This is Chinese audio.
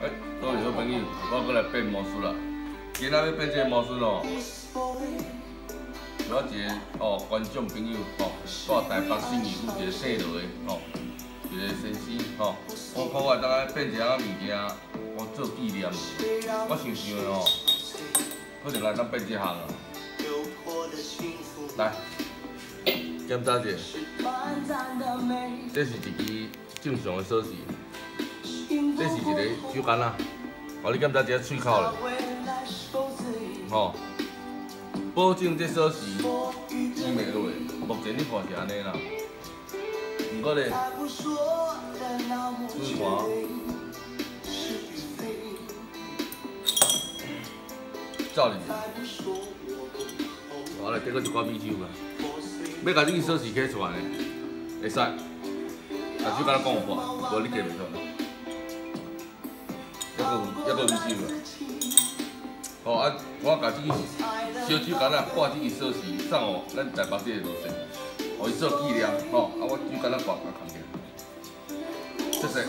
哎，各位好朋友，我过来变魔术啦！今仔要变这个魔术哦，我一个哦观众朋友哦，住台北新义区一个姓罗的哦，一个先生哦，我看我会当来变一下物件，我做纪念。我想想的哦，可能来当变一项啊。来，检查者，这是一支正常的锁匙。这是一个酒干啊，哦，你检查一下喙口咧，吼，保证这锁匙移袂落。目前你看是安尼啦，不过咧，你看，照进去，好咧，这个一挂米酒啊，要甲你锁匙开出来，会使，但手干讲有法，无你加袂出来。还阁还阁有米酒啊！哦啊，我甲这个小酒干啊挂这个锁匙送哦咱台北市的路线，互伊做纪念。吼，啊，我酒干啊挂甲扛起来，谢谢。